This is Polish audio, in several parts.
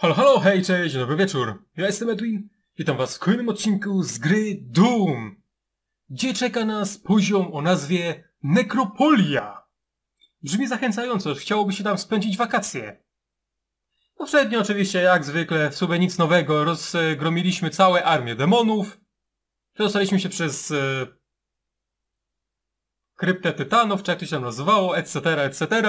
Halo, halo, hej, cześć, dobry wieczór. Ja jestem Edwin. Witam was w kolejnym odcinku z gry Doom. Gdzie czeka nas poziom o nazwie Nekropolia. Brzmi zachęcająco, chciałoby się tam spędzić wakacje. Poprzednio oczywiście, jak zwykle, w sumie nic nowego, rozgromiliśmy całe armię demonów. Przedostaliśmy się przez e, kryptę tytanów, czy jak to się tam nazywało, etc., etc.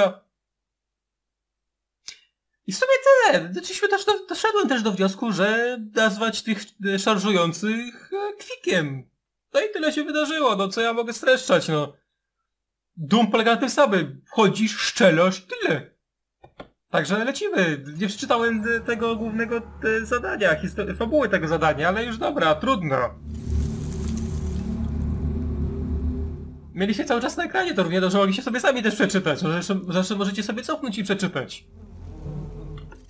I w sumie tyle. Doszliśmy też do, doszedłem też do wniosku, że nazwać tych e, szarżujących e, kwikiem. No i tyle się wydarzyło, no co ja mogę streszczać, no. Dum polega na tym samym. Chodzisz, szczelasz, tyle. Także lecimy. Nie przeczytałem e, tego głównego zadania, fabuły tego zadania, ale już dobra, trudno. Mieliście cały czas na ekranie, to równie dobrze mogliście sobie sami też przeczytać. Zawsze możecie sobie cofnąć i przeczytać.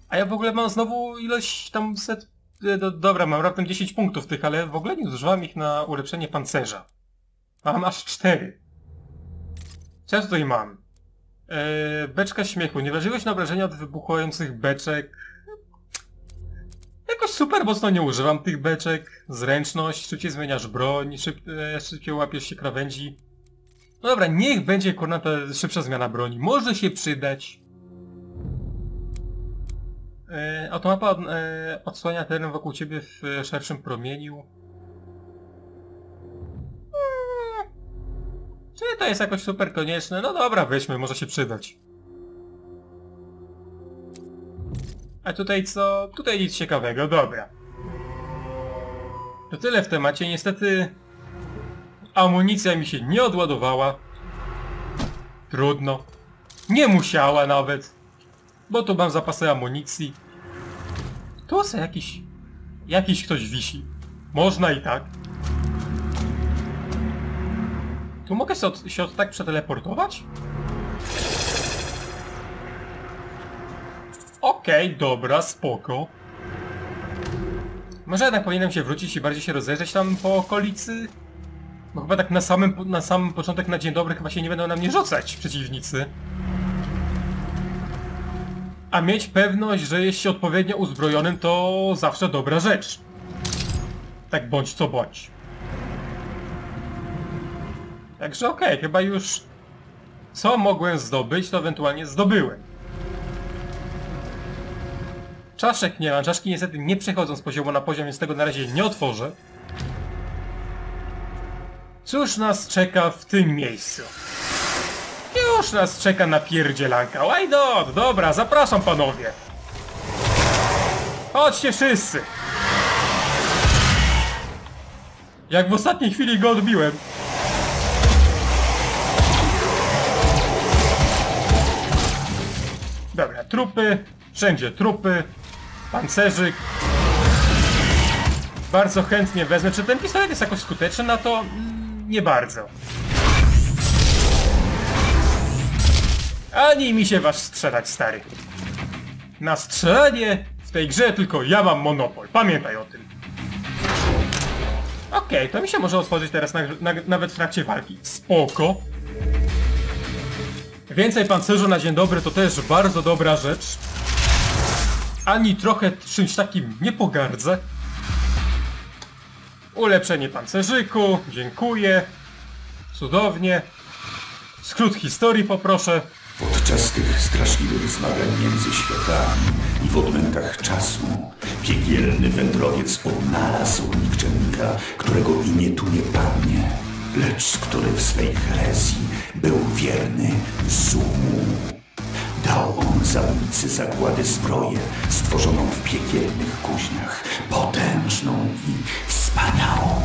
A ja w ogóle mam znowu ilość tam set... e, Do, dobra, mam raptem 10 punktów tych, ale w ogóle nie zużywam ich na ulepszenie pancerza. Mam aż 4. Co ja tutaj mam? Eee, beczka śmiechu. Niewrażliwość na obrażenia od wybuchających beczek. Jakoś super mocno nie używam tych beczek. Zręczność, szybciej zmieniasz broń, szyb, e, szybciej łapiesz się krawędzi. No dobra, niech będzie kurna ta szybsza zmiana broni. Może się przydać. E, automapa od, e, odsłania teren wokół ciebie w e, szerszym promieniu. Mm. Czy to jest jakoś super konieczne? No dobra, weźmy, może się przydać. A tutaj co? Tutaj nic ciekawego, dobra. To tyle w temacie. Niestety amunicja mi się nie odładowała. Trudno. Nie musiała nawet. Bo tu mam zapasy amunicji. Tu se jakiś... Jakiś ktoś wisi. Można i tak. Tu mogę się od, się od tak przeteleportować? Okej, dobra, spoko. Może jednak powinienem się wrócić i bardziej się rozejrzeć tam po okolicy? Bo chyba tak na samym, na samym początek, na dzień dobry, chyba się nie będą na mnie rzucać przeciwnicy. A mieć pewność, że jest się odpowiednio uzbrojonym, to zawsze dobra rzecz. Tak bądź co bądź. Także okej, chyba już co mogłem zdobyć, to ewentualnie zdobyłem. Czaszek nie mam, czaszki niestety nie przechodzą z poziomu na poziom, więc tego na razie nie otworzę. Cóż nas czeka w tym miejscu? Już nas czeka napierdzielanka. Why not? Dobra, zapraszam panowie. Chodźcie wszyscy. Jak w ostatniej chwili go odbiłem. Dobra, trupy. Wszędzie trupy. Pancerzyk. Bardzo chętnie wezmę. Czy ten pistolet jest jakoś skuteczny na to? Mm, Nie bardzo. Ani mi się wasz strzelać, stary. Na strzelanie w tej grze tylko ja mam monopol. Pamiętaj o tym. Okej, to mi się może otworzyć teraz na, na, nawet w trakcie walki. Spoko. Więcej pancerzu na dzień dobry to też bardzo dobra rzecz. Ani trochę czymś takim nie pogardzę. Ulepszenie pancerzyku, dziękuję. Cudownie. Skrót historii poproszę. Podczas tych straszliwych zmagań między światami i w odmętach czasu piekielny wędrowiec odnalazł nikczemnika, którego imię tu nie padnie, lecz który w swej herezji był wierny Zumu. Dał on zabójcy zagłady zbroję stworzoną w piekielnych kuźniach, potężną i wspaniałą.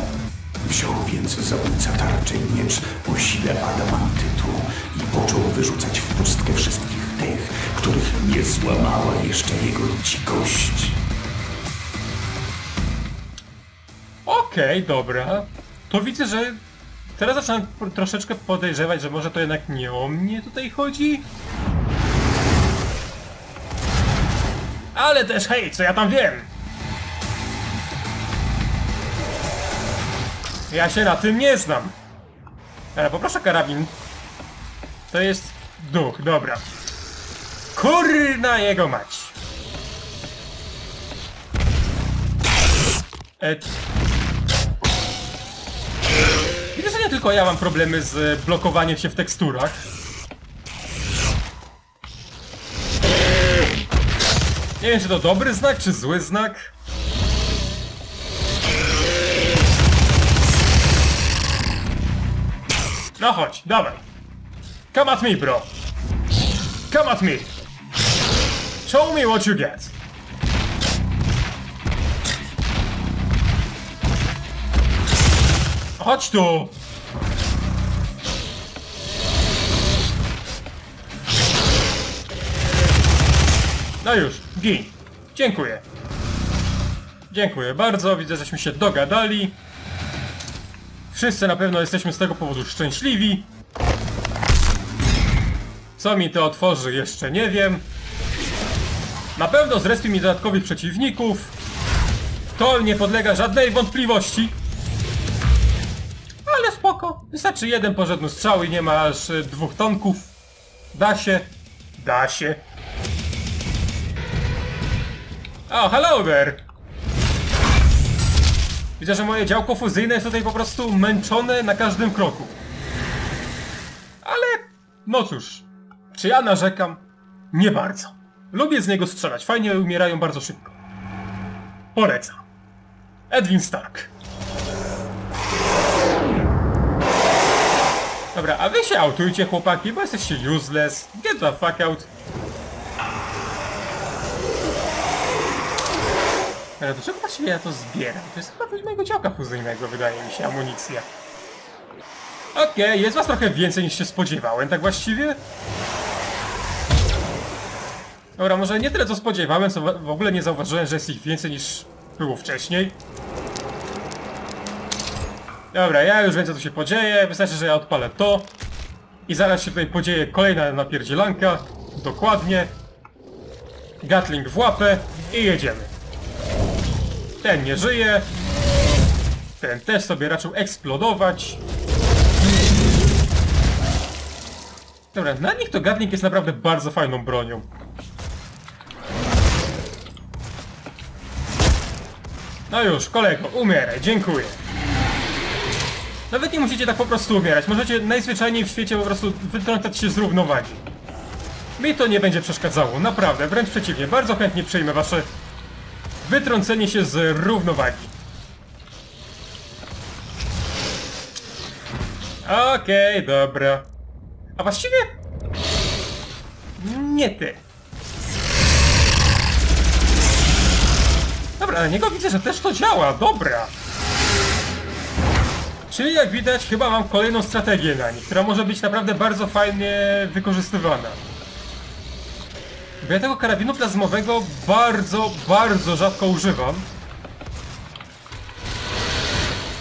Wziął więc zabójca tarczę i miecz o sile adamantytu począł wyrzucać w pustkę wszystkich tych, których nie złamała jeszcze jego dzikość. Okej, dobra. To widzę, że teraz zaczynam troszeczkę podejrzewać, że może to jednak nie o mnie tutaj chodzi. Ale też hej, co ja tam wiem? Ja się na tym nie znam. Ale poproszę karabin. To jest duch, dobra. Kurna jego mać. E... Widzę, że nie tylko ja mam problemy z blokowaniem się w teksturach. Nie wiem, czy to dobry znak, czy zły znak. No chodź, dawaj. Come at me, bro. Come at me. Show me what you get. Chodź tu. No już, gin. Dziękuję. Dziękuję bardzo, widzę, żeśmy się dogadali. Wszyscy na pewno jesteśmy z tego powodu szczęśliwi. Co mi to otworzy, jeszcze nie wiem. Na pewno zrespił mi dodatkowych przeciwników. To nie podlega żadnej wątpliwości. Ale spoko. Wystarczy jeden porządny strzał i nie ma aż e, dwóch tonków. Da się. Da się. O, hello there! Widzę, że moje działko fuzyjne jest tutaj po prostu męczone na każdym kroku. Ale, no cóż, czy ja narzekam? Nie bardzo. Lubię z niego strzelać, fajnie umierają bardzo szybko. Polecam. Edwin Stark. Dobra, a wy się autujcie chłopaki, bo jesteście useless. Get the fuck out. Ale do czego właściwie ja to zbieram? To jest chyba coś mojego działka fuzyjnego, wydaje mi się, amunicja. Okej, jest was trochę więcej niż się spodziewałem, tak właściwie. Dobra, może nie tyle co spodziewałem, co w ogóle nie zauważyłem, że jest ich więcej niż było wcześniej. Dobra, ja już wiem co tu się podzieje, wystarczy, że ja odpalę to. I zaraz się tutaj podzieje kolejna napierdzielanka. Dokładnie. Gatling w łapę i jedziemy. Ten nie żyje. Ten też sobie raczył eksplodować. Dobra, na nich to Gatling jest naprawdę bardzo fajną bronią. No już, kolego, umieraj, dziękuję. Nawet nie musicie tak po prostu umierać. Możecie najzwyczajniej w świecie po prostu wytrącać się z równowagi. Mi to nie będzie przeszkadzało, naprawdę, wręcz przeciwnie. Bardzo chętnie przyjmę wasze wytrącenie się z równowagi. Okej, dobra. A właściwie... Nie ty. Dobra, na niego widzę, że też to działa, dobra. Czyli jak widać, chyba mam kolejną strategię na nich, która może być naprawdę bardzo fajnie wykorzystywana. Bo ja tego karabinu plazmowego bardzo, bardzo rzadko używam.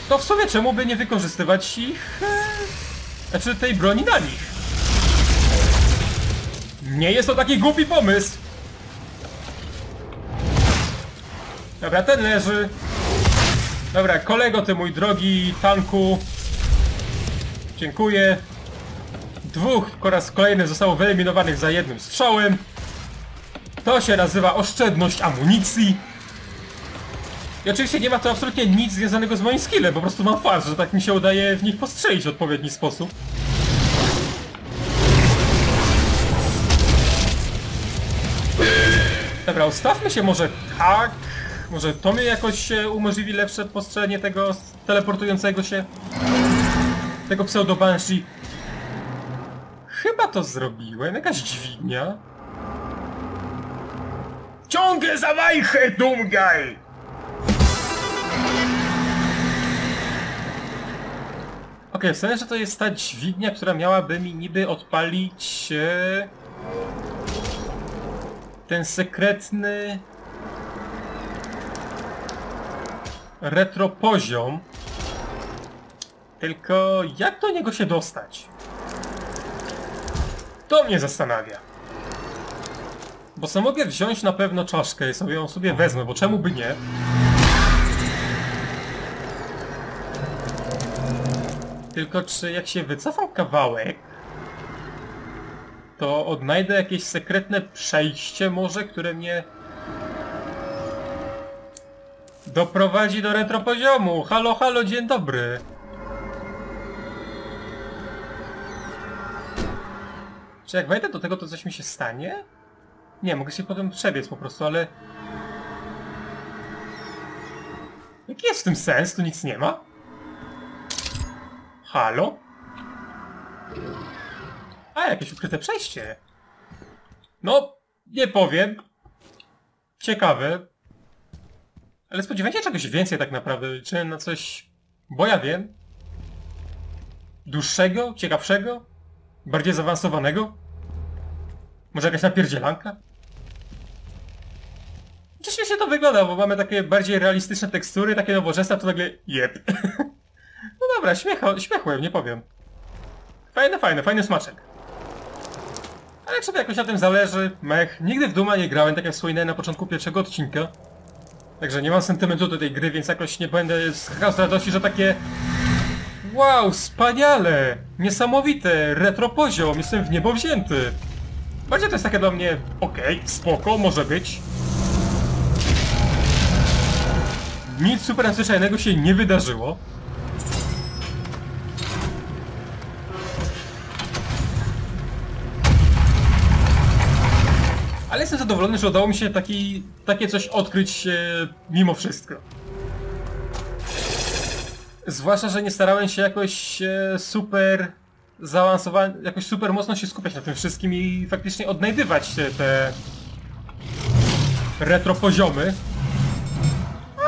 To w sumie czemu by nie wykorzystywać ich... E, znaczy tej broni na nich? Nie jest to taki głupi pomysł! Dobra, ten leży. Dobra, kolego, ty mój drogi tanku. Dziękuję. Dwóch po raz kolejny zostało wyeliminowanych za jednym strzałem. To się nazywa oszczędność amunicji. I oczywiście nie ma to absolutnie nic związanego z moim skillem, po prostu mam fart, że tak mi się udaje w nich postrzelić w odpowiedni sposób. Dobra, ustawmy się może tak. Może to mi jakoś e, umożliwi lepsze postrzelenie tego teleportującego się. Tego pseudo Banshee. Chyba to zrobiłem. Jakaś dźwignia. Ciągle za wajchę, dumgaj! Okej, w sensie, że to jest ta dźwignia, która miałaby mi niby odpalić... E... Ten sekretny... Retro poziom. Tylko jak do niego się dostać? To mnie zastanawia. Bo sam mogę wziąć na pewno czaszkę i sobie ją sobie wezmę, bo czemu by nie? Tylko czy jak się wycofam kawałek, to odnajdę jakieś sekretne przejście może, które mnie doprowadzi do retro poziomu. Halo, halo, dzień dobry. Czy jak wejdę do tego, to coś mi się stanie? Nie, mogę się potem przebiec po prostu, ale... Jaki jest w tym sens? Tu nic nie ma? Halo? A, jakieś ukryte przejście. No, nie powiem. Ciekawe. Ale spodziewajcie się czegoś więcej tak naprawdę. Liczyłem na coś... Bo ja wiem. Dłuższego? Ciekawszego? Bardziej zaawansowanego? Może jakaś napierdzielanka? Czy śmiesznie to wygląda, bo mamy takie bardziej realistyczne tekstury, takie nowoczesne, to nagle jeb. no dobra, śmiecho, śmiechłem, nie powiem. Fajne, fajne, fajny smaczek. Ale jak sobie jakoś na tym zależy, mech. Nigdy w Duma nie grałem, tak jak wspominałem na początku pierwszego odcinka. Także nie mam sentymentu do tej gry, więc jakoś nie będę skakał z radości, że takie... Wow, wspaniale! Niesamowite, retro poziom, jestem w niebo wzięty. Bardziej to jest takie dla mnie, okej, spoko, może być. Nic super nadzwyczajnego się nie wydarzyło. Jestem zadowolony, że udało mi się taki, takie coś odkryć e, mimo wszystko. Zwłaszcza, że nie starałem się jakoś e, super zaawansować, jakoś super mocno się skupiać na tym wszystkim i faktycznie odnajdywać te, te retro poziomy.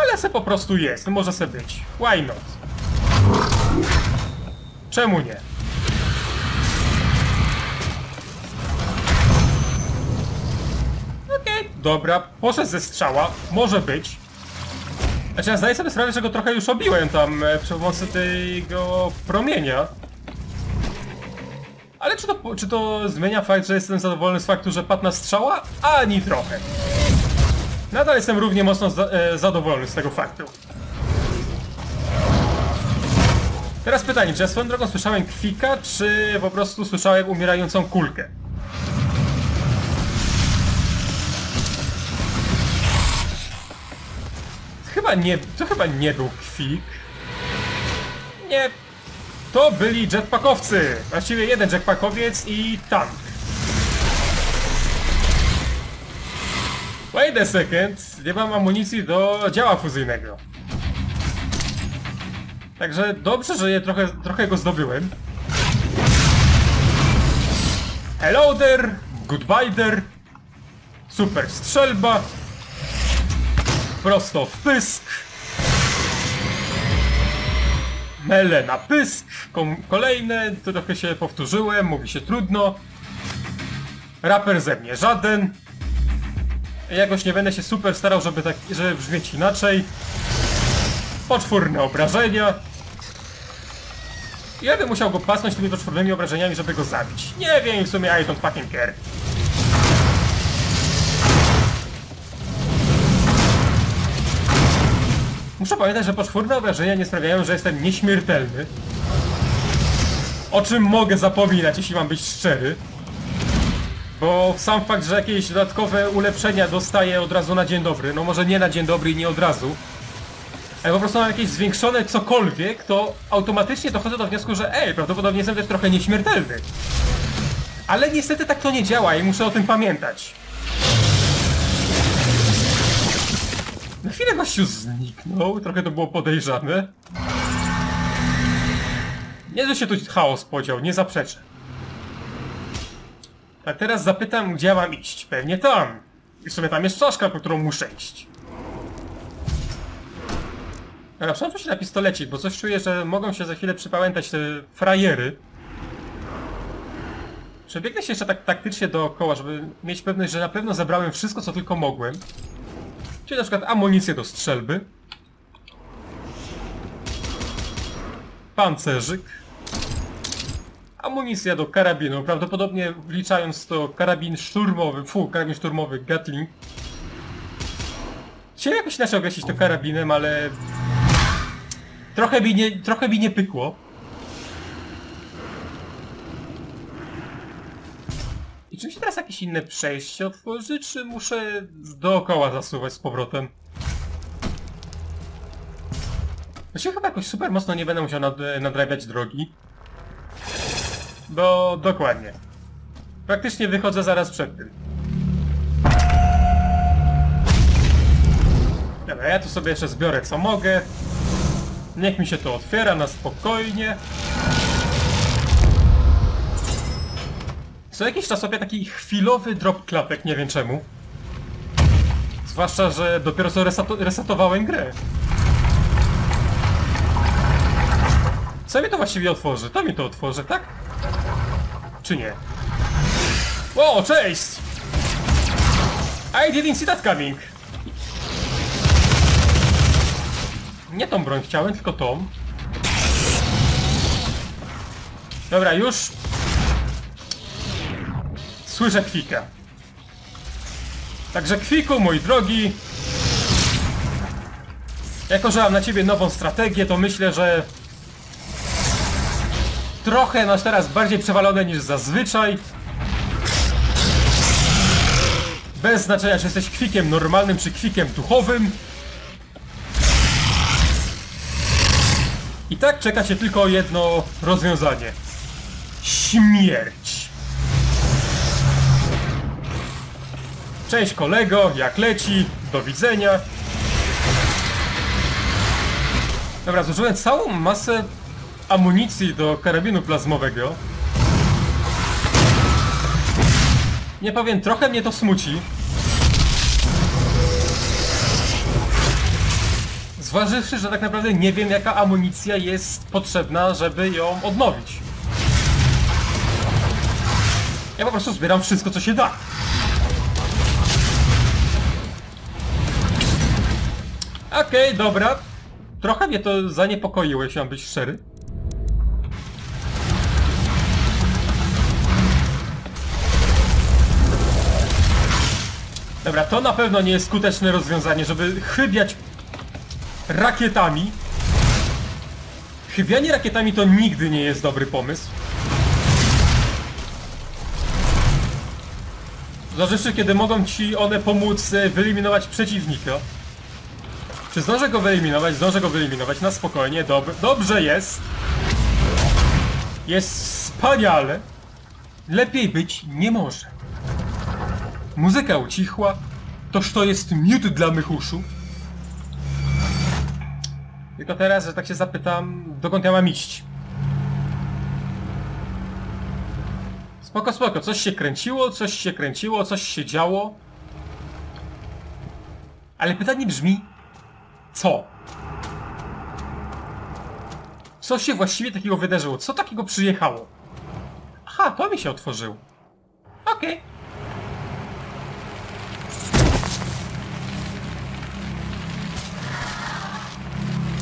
Ale se po prostu jest, może se być. Why not? Czemu nie? Dobra, poszedł ze strzała, może być. Znaczy ja zdaję sobie sprawę, że go trochę już obiłem tam e, przy pomocy tego promienia. Ale czy to, czy to zmienia fakt, że jestem zadowolony z faktu, że padł na strzała? Ani trochę. Nadal jestem równie mocno za, e, zadowolony z tego faktu. Teraz pytanie, czy ja swoją drogą słyszałem kwika, czy po prostu słyszałem umierającą kulkę? Chyba nie, to chyba nie był kwik. Nie, to byli jetpackowcy. Właściwie jeden jetpackowiec i tank. Wait a second, nie mam amunicji do działa fuzyjnego. Także dobrze, że je trochę, trochę go zdobyłem. Hello there, goodbye there. Super strzelba. Prosto w pysk. Mele na pysk. Kolejne, trochę się powtórzyłem, mówi się trudno. Raper ze mnie żaden. Jakoś nie będę się super starał, żeby tak, żeby brzmieć inaczej. Poczwórne obrażenia. Ja bym musiał go pasnąć tymi poczwórnymi obrażeniami, żeby go zabić. Nie wiem, w sumie I don't fucking care. Muszę pamiętać, że poczwórne obrażenia nie sprawiają, że jestem nieśmiertelny. O czym mogę zapominać, jeśli mam być szczery. Bo sam fakt, że jakieś dodatkowe ulepszenia dostaję od razu na dzień dobry, no może nie na dzień dobry i nie od razu, ale po prostu mam jakieś zwiększone cokolwiek, to automatycznie dochodzę do wniosku, że ej, prawdopodobnie jestem też trochę nieśmiertelny. Ale niestety tak to nie działa i muszę o tym pamiętać. Na chwilę gościu zniknął, trochę to było podejrzane. Nie, że się tu chaos podział, nie zaprzeczę. A teraz zapytam, gdzie ja mam iść. Pewnie tam. I w sumie tam jest czaszka, po którą muszę iść. Dobra, przełączę się na pistolecik, bo coś czuję, że mogą się za chwilę przypamiętać te frajery. Przebiegnę się jeszcze tak taktycznie dookoła, żeby mieć pewność, że na pewno zebrałem wszystko, co tylko mogłem. Czyli na przykład amunicję do strzelby. Pancerzyk. Amunicja do karabinu, prawdopodobnie wliczając to karabin szturmowy, fu, karabin szturmowy Gatling. Chciałem jakoś inaczej określić to karabinem, ale... Trochę mi nie, trochę mi nie pykło. I czy mi się teraz jakieś inne przejście otworzy, czy muszę dookoła zasuwać z powrotem? Właściwie chyba jakoś super mocno nie będę musiał nad, nadrabiać drogi. Bo dokładnie. Praktycznie wychodzę zaraz przed tym. Dobra, ja tu sobie jeszcze zbiorę co mogę. Niech mi się to otwiera na spokojnie. Co jakiś czas sobie taki chwilowy drop klapek, nie wiem czemu. Zwłaszcza, że dopiero co reseto resetowałem grę. Co mi to właściwie otworzy? To mi to otworzy, tak? Czy nie? O, cześć! I didn't see that coming. Nie tą broń chciałem, tylko tą. Dobra, już. Słyszę kwika. Także kwiku, mój drogi. Jako, że mam na ciebie nową strategię, to myślę, że trochę masz teraz bardziej przewalone niż zazwyczaj. Bez znaczenia, czy jesteś kwikiem normalnym, czy kwikiem duchowym. I tak czeka cię tylko jedno rozwiązanie. Śmierć. Cześć kolego, jak leci? Do widzenia. Dobra, zużyłem całą masę amunicji do karabinu plazmowego. Nie powiem, trochę mnie to smuci. Zważywszy, że tak naprawdę nie wiem jaka amunicja jest potrzebna, żeby ją odnowić. Ja po prostu zbieram wszystko co się da. Okej, dobra. Trochę mnie to zaniepokoiło, jeśli mam być szczery. Dobra, to na pewno nie jest skuteczne rozwiązanie, żeby chybiać rakietami. Chybianie rakietami to nigdy nie jest dobry pomysł. Zważywszy, kiedy mogą ci one pomóc e, wyeliminować przeciwnika. Czy zdążę go wyeliminować? Zdążę go wyeliminować na spokojnie. Dob dobrze jest. Jest wspaniale. Lepiej być nie może. Muzyka ucichła. Toż to jest miód dla mych uszu. Tylko teraz, że tak się zapytam, dokąd ja mam iść? Spoko, spoko, coś się kręciło, coś się kręciło, coś się działo. Ale pytanie brzmi, co? Co się właściwie takiego wydarzyło? Co takiego przyjechało? Aha, to mi się otworzyło. Okej.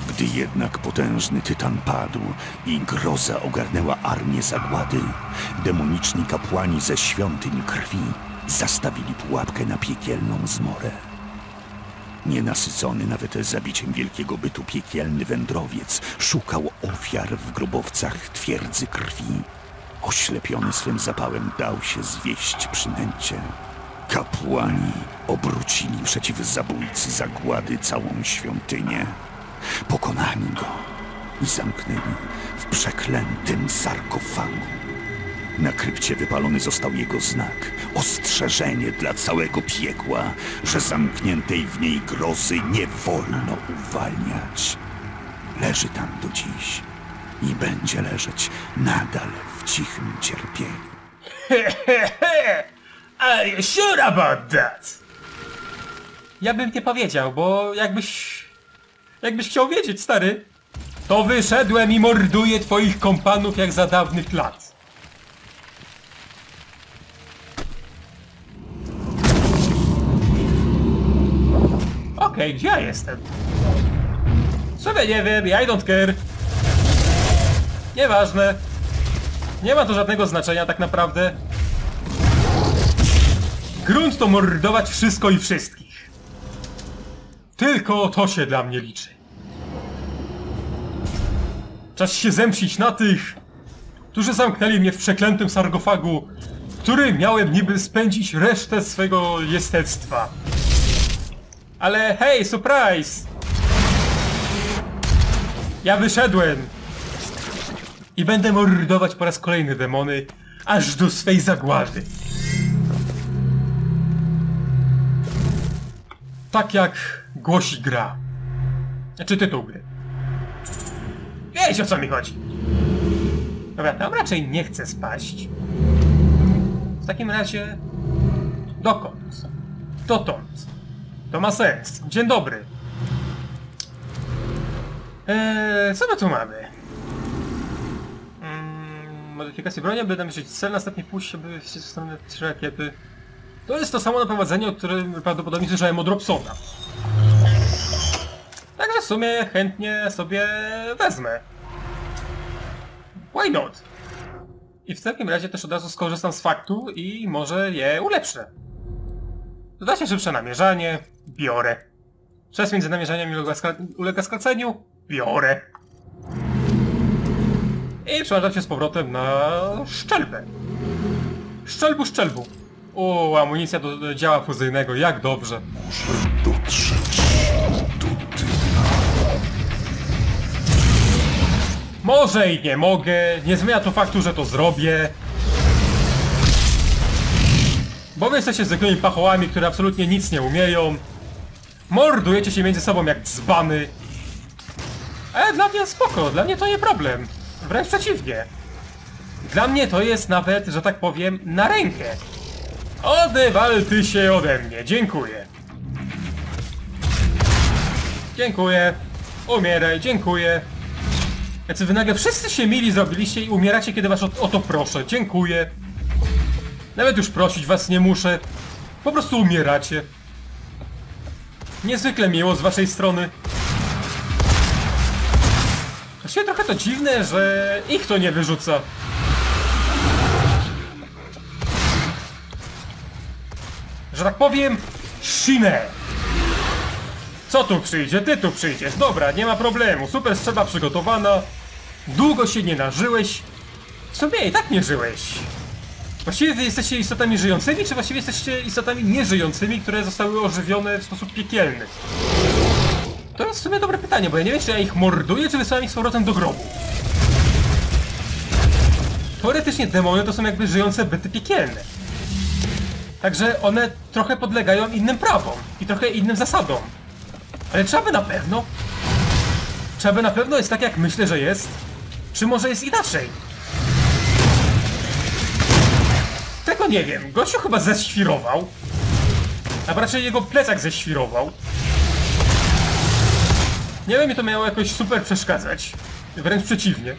Gdy jednak potężny tytan padł i groza ogarnęła armię zagłady, demoniczni kapłani ze świątyń krwi zastawili pułapkę na piekielną zmorę. Nienasycony nawet zabiciem wielkiego bytu piekielny wędrowiec szukał ofiar w grobowcach twierdzy krwi. Oślepiony swym zapałem dał się zwieść przynęcie. Kapłani obrócili przeciw zabójcy zagłady całą świątynię. Pokonali go i zamknęli w przeklętym sarkofagu. Na krypcie wypalony został jego znak, ostrzeżenie dla całego piekła, że zamkniętej w niej grozy nie wolno uwalniać. Leży tam do dziś i będzie leżeć nadal w cichym cierpieniu. Are you sure about that? Ja bym nie powiedział, bo jakbyś... Jakbyś chciał wiedzieć, stary, to wyszedłem i morduję twoich kompanów jak za dawnych lat. Okej, gdzie ja jestem? Sobie nie wiem, I don't care. Nieważne. Nie ma to żadnego znaczenia tak naprawdę. Grunt to mordować wszystko i wszystkich. Tylko to się dla mnie liczy. Czas się zemścić na tych, którzy zamknęli mnie w przeklętym sargofagu, w którym miałem niby spędzić resztę swego jestestwa. Ale hej, surprise! Ja wyszedłem! I będę mordować po raz kolejny demony, aż do swej zagłady. Tak jak głosi gra. Znaczy tytuł gry. Wiecie o co mi chodzi. Dobra, tam raczej nie chcę spaść. W takim razie... Dokąd? Dotąd. To ma sens. Dzień dobry. Eee, co my tu mamy? Mm, modyfikacje broni, aby namierzyć cel, następnie pójść, aby się stronę trzy rakiety. To jest to samo naprowadzenie, o którym prawdopodobnie słyszałem od Robsona. Także w sumie chętnie sobie wezmę. Why not? I w takim razie też od razu skorzystam z faktu i może je ulepszę. Doda się szybsze namierzanie, biorę. Czas między namierzaniami ulega, skra ulega skraceniu, biorę. I przełączam się z powrotem na szczelbę. Szczelbu, szczelbu. O, amunicja do, do działa fuzyjnego, jak dobrze. Muszę dotrzeć do dna. Może i nie mogę, nie zmienia to faktu, że to zrobię. Bo wy jesteście zwykłymi pachołami, które absolutnie nic nie umieją. Mordujecie się między sobą jak dzbany. Ale dla mnie spoko, dla mnie to nie problem. Wręcz przeciwnie. Dla mnie to jest nawet, że tak powiem, na rękę. Odewal ty się ode mnie, dziękuję. Dziękuję. Umieraj, dziękuję. Jacy wy nagle wszyscy się mili zrobiliście i umieracie, kiedy was o, o to proszę. Dziękuję. Nawet już prosić was nie muszę. Po prostu umieracie. Niezwykle miło z waszej strony. Właściwie trochę to dziwne, że ich to nie wyrzuca. Że tak powiem, Shinę. Co tu przyjdzie? Ty tu przyjdziesz. Dobra, nie ma problemu. Super strzeba przygotowana. Długo się nie nażyłeś. W sumie i tak nie żyłeś. Właściwie wy jesteście istotami żyjącymi, czy właściwie jesteście istotami nieżyjącymi, które zostały ożywione w sposób piekielny? To jest w sumie dobre pytanie, bo ja nie wiem, czy ja ich morduję, czy wysyłam ich z powrotem do grobu. Teoretycznie demony to są jakby żyjące byty piekielne. Także one trochę podlegają innym prawom i trochę innym zasadom. Ale czy aby na pewno? Czy aby na pewno jest tak, jak myślę, że jest? Czy może jest inaczej? Tego nie wiem. Gościu chyba ześwirował. A raczej jego plecak ześwirował. Nie wiem, mi to miało jakoś super przeszkadzać. Wręcz przeciwnie.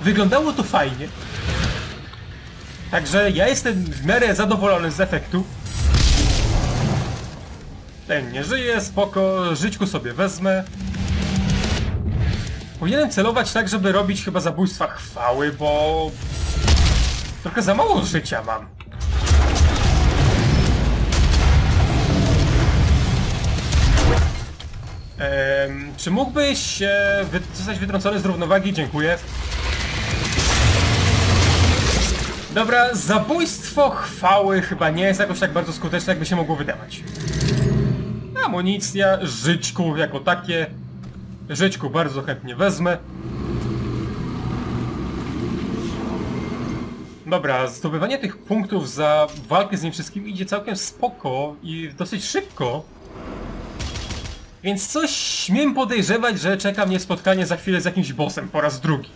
Wyglądało to fajnie. Także ja jestem w miarę zadowolony z efektu. Ten nie żyje, spoko, żyćku sobie wezmę. Powinienem celować tak, żeby robić chyba zabójstwa chwały, bo... Trochę za mało życia mam. Ehm, czy mógłbyś e, wy zostać wytrącony z równowagi? Dziękuję. Dobra, zabójstwo chwały chyba nie jest jakoś tak bardzo skuteczne, jakby się mogło wydawać. Amunicja, żyćku jako takie. Żyćku bardzo chętnie wezmę. Dobra, zdobywanie tych punktów za walkę z nim wszystkim idzie całkiem spoko i dosyć szybko. Więc coś śmiem podejrzewać, że czeka mnie spotkanie za chwilę z jakimś bossem po raz drugi.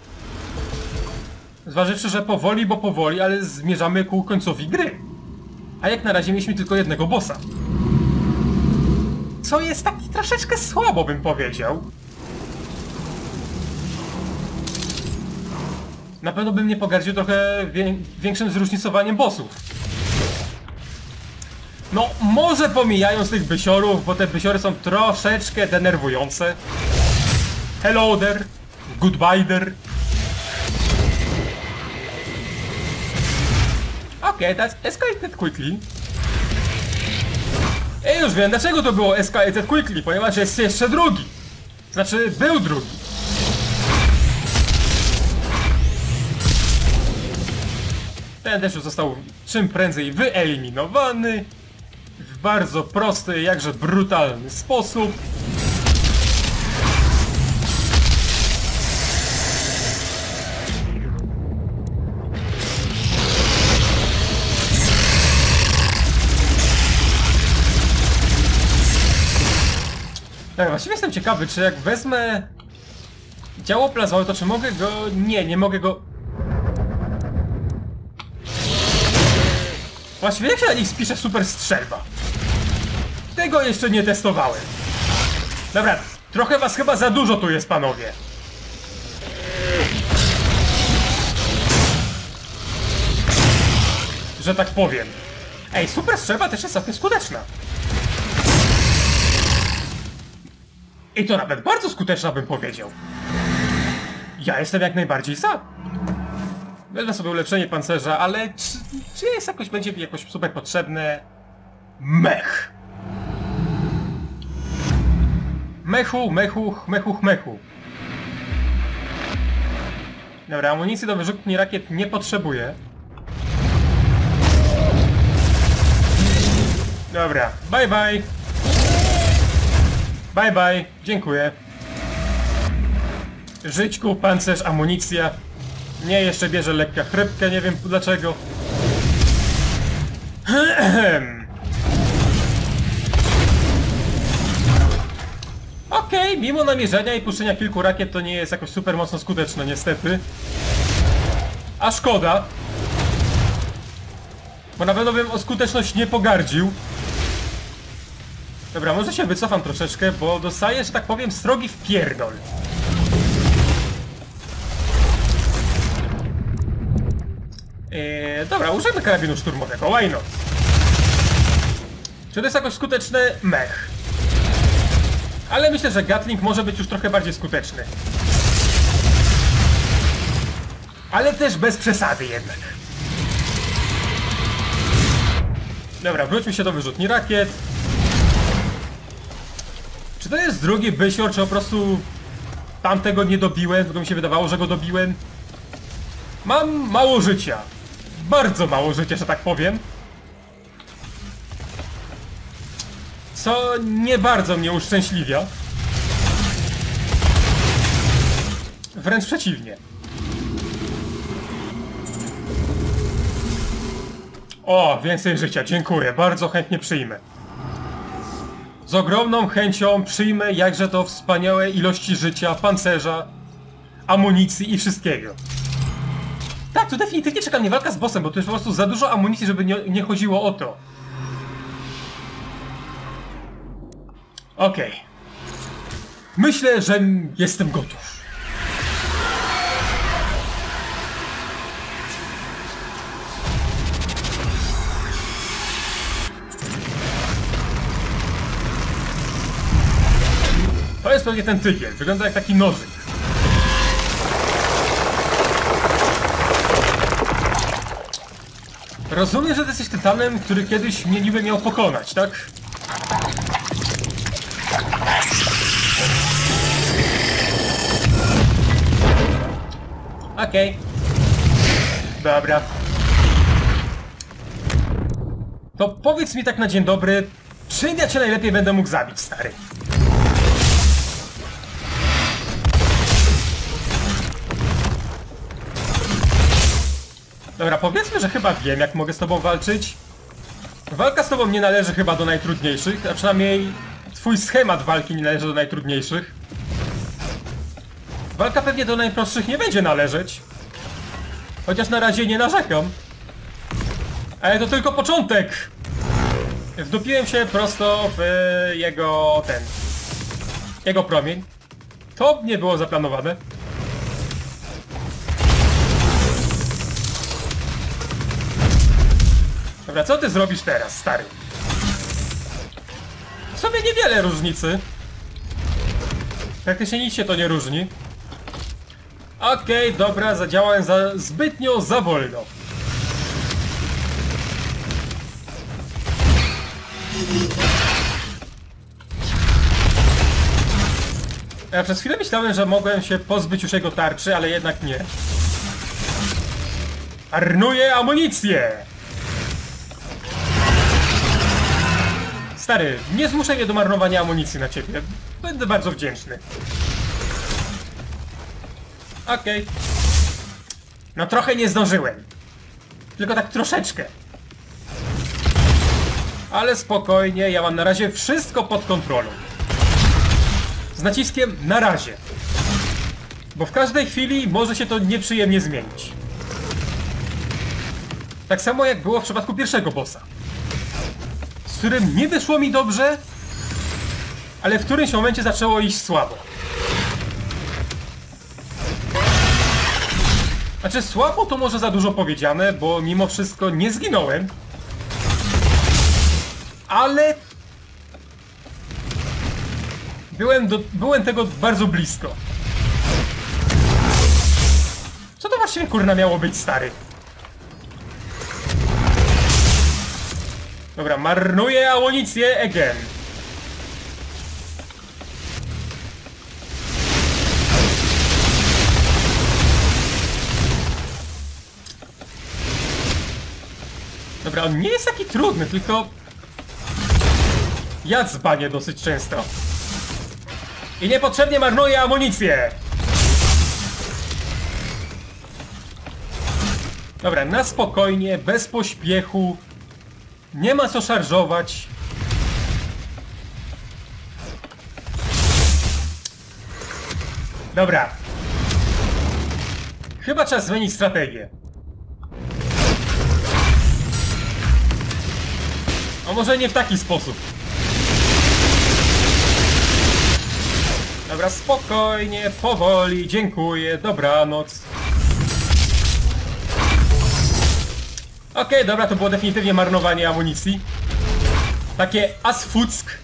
Zważywszy, że powoli, bo powoli, ale zmierzamy ku końcowi gry. A jak na razie mieliśmy tylko jednego bossa. Co jest taki troszeczkę słabo, bym powiedział. Na pewno bym nie pogardził trochę większym zróżnicowaniem bossów. No, może pomijając tych bysiorów, bo te bysiory są troszeczkę denerwujące. Hello there, goodbye there. Okay, that's escalated quickly. I już wiem, dlaczego to było escalated quickly, ponieważ jest jeszcze drugi. Znaczy, był drugi. Ten deszcz został czym prędzej wyeliminowany w bardzo prosty, jakże brutalny sposób. Tak, właściwie jestem ciekawy, czy jak wezmę działo plazowe, to czy mogę go... Nie, nie mogę go Właściwie jak się na nich spisze super strzelba? Tego jeszcze nie testowałem. Dobra, trochę was chyba za dużo tu jest, panowie. Że tak powiem. Ej, super strzelba też jest całkiem skuteczna. I to nawet bardzo skuteczna bym powiedział. Ja jestem jak najbardziej za. Wezmę sobie ulepszenie pancerza, ale czy, jest jakoś, będzie mi jakoś super potrzebne? Mech. Mechu, mechu, mechu, mechu. Dobra, amunicji do wyrzutni rakiet nie potrzebuję. Dobra, bye bye. Bye bye, dziękuję. Żyćku, pancerz, amunicja. Nie, jeszcze bierze lekka chrypkę, nie wiem dlaczego. Okej, mimo namierzenia i puszczenia kilku rakiet to nie jest jakoś super mocno skuteczne niestety. A szkoda. Bo na pewno bym o skuteczność nie pogardził. Dobra, może się wycofam troszeczkę, bo dostaję, że tak powiem, srogi w pierdol. Eee, dobra, użyjmy karabinu szturmowego, why not? Czy to jest jakoś skuteczny? Mech. Ale myślę, że Gatling może być już trochę bardziej skuteczny. Ale też bez przesady jednak. Dobra, wróćmy się do wyrzutni rakiet. Czy to jest drugi bysior, czy po prostu tamtego nie dobiłem, tylko mi się wydawało, że go dobiłem? Mam mało życia. Bardzo mało życia, że tak powiem. Co nie bardzo mnie uszczęśliwia. Wręcz przeciwnie. O, więcej życia, dziękuję, bardzo chętnie przyjmę. Z ogromną chęcią przyjmę jakże to wspaniałe ilości życia, pancerza, amunicji i wszystkiego. Tak, tu definitywnie czeka mnie walka z bossem, bo tu jest po prostu za dużo amunicji, żeby nie, nie chodziło o to. Okej. Myślę, że jestem gotów. To jest pewnie ten tygiel. Wygląda jak taki nożyk. Rozumiem, że ty jesteś tytanem, który kiedyś mnie niby miał pokonać, tak? Okej. Dobra. To powiedz mi tak na dzień dobry, czym ja cię najlepiej będę mógł zabić, stary? Dobra, powiedzmy, że chyba wiem, jak mogę z tobą walczyć. Walka z tobą nie należy chyba do najtrudniejszych, a przynajmniej twój schemat walki nie należy do najtrudniejszych. Walka pewnie do najprostszych nie będzie należeć. Chociaż na razie nie narzekam. Ale to tylko początek! Wdupiłem się prosto w jego ten... Jego promień. To nie było zaplanowane. Dobra, co ty zrobisz teraz, stary? W sobie niewiele różnicy. Praktycznie nic się to nie różni. Okej, dobra, zadziałałem za zbytnio za wolno. Ja przez chwilę myślałem, że mogłem się pozbyć już jego tarczy, ale jednak nie. Arnuję amunicję! Stary, nie zmuszaj mnie do marnowania amunicji na ciebie. Będę bardzo wdzięczny. Okej. No trochę nie zdążyłem. Tylko tak troszeczkę. Ale spokojnie, ja mam na razie wszystko pod kontrolą. z naciskiem na razie. Bo w każdej chwili może się to nieprzyjemnie zmienić. Tak samo jak było w przypadku pierwszego bossa. Z którym nie wyszło mi dobrze, ale w którymś momencie zaczęło iść słabo. Znaczy słabo to może za dużo powiedziane, bo mimo wszystko nie zginąłem. Ale... Byłem, do, byłem tego bardzo blisko. Co to właściwie kurna miało być, stary? Dobra, marnuję amunicję again. Dobra, on nie jest taki trudny, tylko... Ja dzbanię dosyć często. I niepotrzebnie marnuję amunicję! Dobra, na spokojnie, bez pośpiechu. Nie ma co szarżować. Dobra. Chyba czas zmienić strategię. A może nie w taki sposób. Dobra, spokojnie, powoli, dziękuję, dobranoc. Okej, dobra, to było definitywnie marnowanie amunicji. Takie asfuck.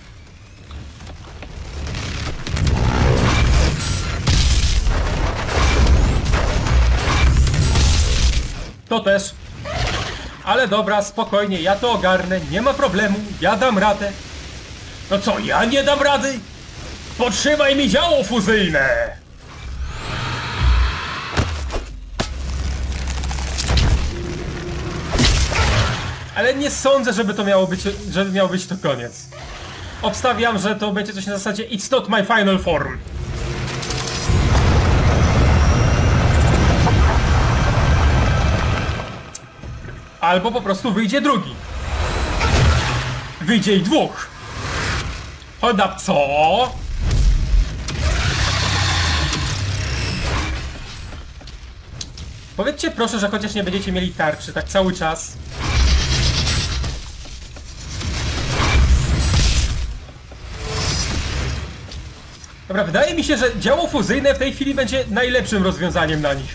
To też. Ale dobra, spokojnie, ja to ogarnę, nie ma problemu, ja dam radę. No co, ja nie dam rady? Potrzymaj mi działo fuzyjne! Ale nie sądzę, żeby to miało być, żeby miał być to koniec. Obstawiam, że to będzie coś na zasadzie It's not my final form. Albo po prostu wyjdzie drugi. Wyjdzie ich dwóch. Hold up, co? Powiedzcie proszę, że chociaż nie będziecie mieli tarczy tak cały czas. Dobra, wydaje mi się, że działo fuzyjne w tej chwili będzie najlepszym rozwiązaniem na nich.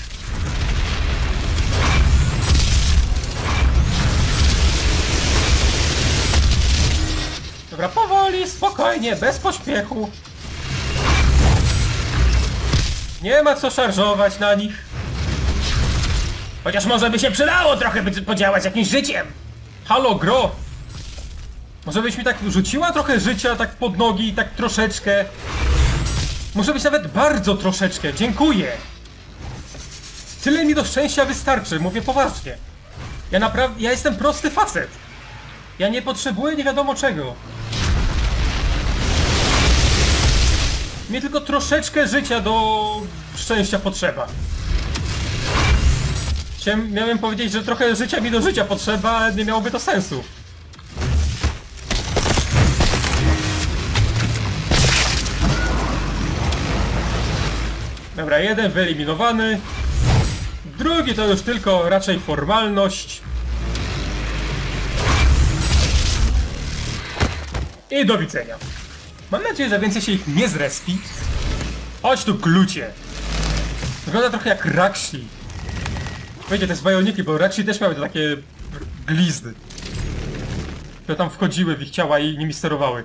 Dobra, powoli, spokojnie, bez pośpiechu. Nie ma co szarżować na nich. Chociaż może by się przydało trochę by podziałać jakimś życiem. Halo, gro! Może byś mi tak rzuciła trochę życia, tak pod nogi, tak troszeczkę. Może być nawet bardzo troszeczkę, dziękuję. Tyle mi do szczęścia wystarczy, mówię poważnie. Ja naprawdę, ja jestem prosty facet. Ja nie potrzebuję nie wiadomo czego. Mnie tylko troszeczkę życia do szczęścia potrzeba. Chciałem, miałem powiedzieć, że trochę życia mi do życia potrzeba, ale nie miałoby to sensu. Dobra, jeden wyeliminowany. Drugi to już tylko raczej formalność. I do widzenia. Mam nadzieję, że więcej się ich nie zrespi. Chodź tu, glucie. Wygląda trochę jak Rakshi. Wiecie, te jest bajoniki, bo Rakshi też miały takie glizdy. Które tam wchodziły w ich ciała i nimi sterowały.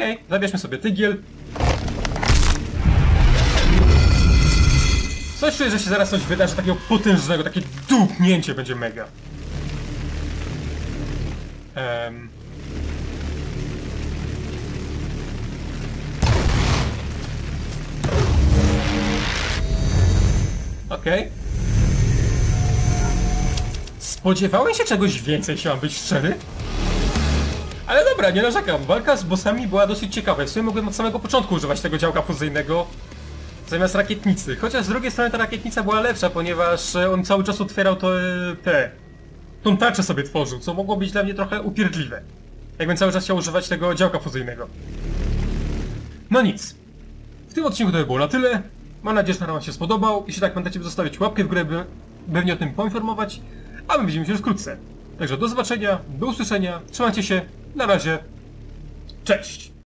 Okej, okay, zabierzmy sobie tygiel. Coś czuję, że się zaraz coś wydarzy takiego potężnego, takie dupnięcie będzie mega. Um. Okej. Okay. Spodziewałem się czegoś więcej, mam być szczery. Ale dobra, nie narzekam. Walka z bossami była dosyć ciekawa. W sumie mogłem od samego początku używać tego działka fuzyjnego zamiast rakietnicy. Chociaż z drugiej strony ta rakietnica była lepsza, ponieważ on cały czas otwierał to, te tą tarczę sobie tworzył, co mogło być dla mnie trochę upierdliwe. Jakbym cały czas chciał używać tego działka fuzyjnego. No nic. W tym odcinku to by było na tyle. Mam nadzieję, że wam się spodobał. Jeśli tak, pamiętajcie zostawić łapkę w górę, by, by mnie o tym poinformować. A my widzimy się już wkrótce. Także do zobaczenia, do usłyszenia, trzymajcie się, na razie, cześć!